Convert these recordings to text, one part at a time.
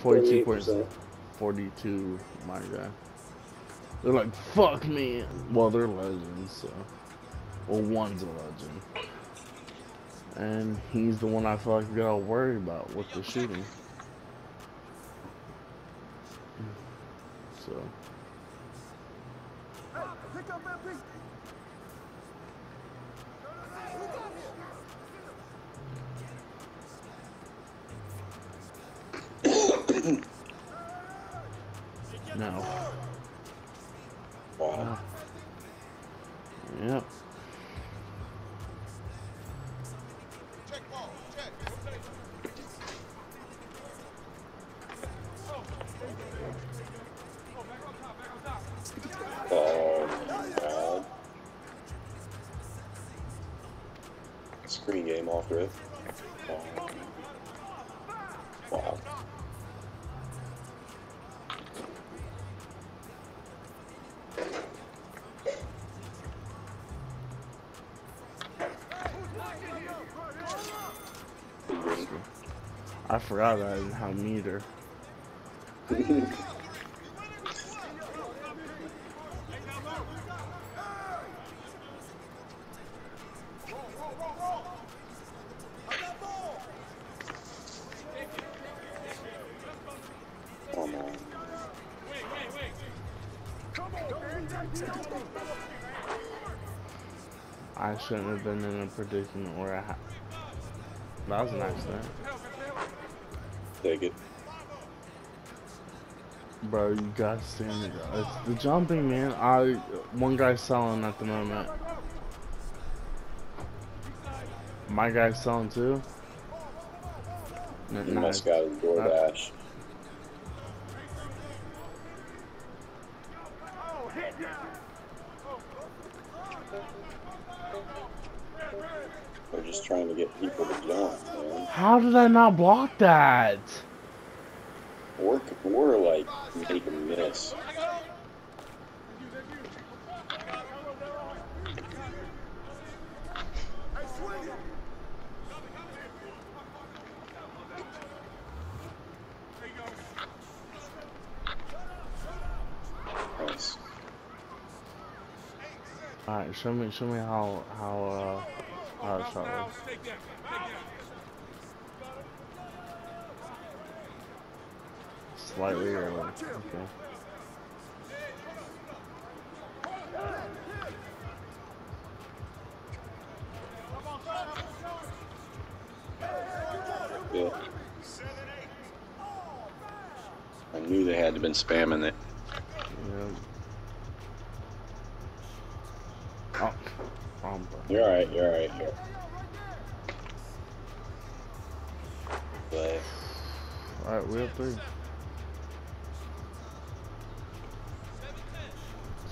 Forty-two point forty-two. My guy. They're like, fuck me. Well, they're legends, so. Well, one's a legend. And he's the one I feel like we gotta worry about with the shooting. So. Yep. Oh my god. Screen game off rip. Wow. Wow. I forgot I didn't have meter. I shouldn't have been in a predicament where I had. That was an accident. Take it. Bro, you gotta stand it. It's the jumping, man. I one guy's selling at the moment. My guy's selling too. You nice. must got his DoorDash. We're just trying to get people to jump. How did I not block that? We're, we're like making miss. Nice. All right, show me, show me how how uh how the Slightly or what? okay. I knew they had to have been spamming it. Yeah. Oh. oh you're alright, you're alright, here. But All right, we have three.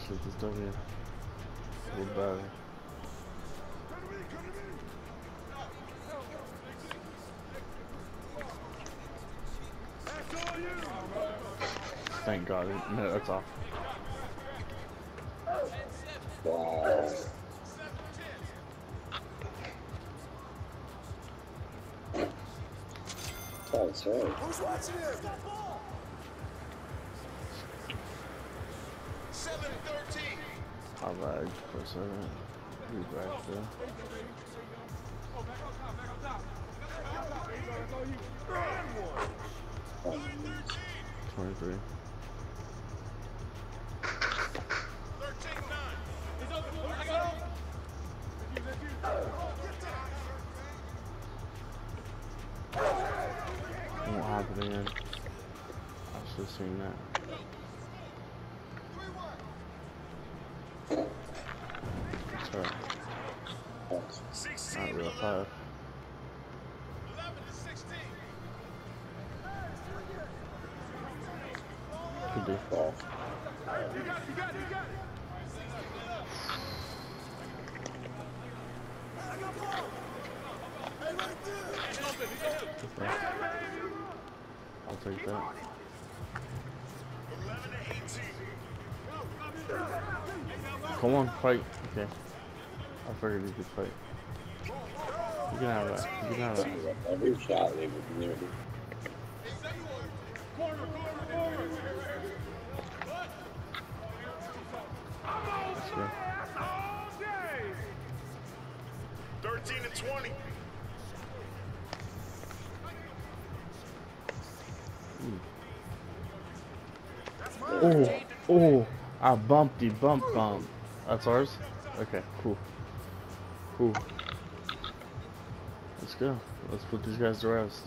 Shit, this W. We're better. Thank God. No, that's off. wow. That's right. Who's watching it? I lagged for a second. He's back there. Twenty-three. Won't happen again. I should have seen that. Sorry. Thanks. Not real five. Could be. Wow. Take that. I'll take that. Come on, fight. Okay. I figured you could fight. You can have that. You can have that. Every shot they would nearly. Thirteen and twenty. Oh, oh, I bumped the bump bump. That's ours? Okay, cool. Cool. Let's go. Let's put these guys to rest.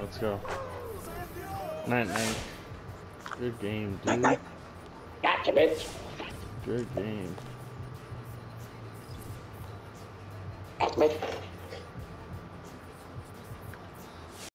Let's go. Night night. Good game, dude. Gotcha, bitch. Good game. Gotcha, bitch.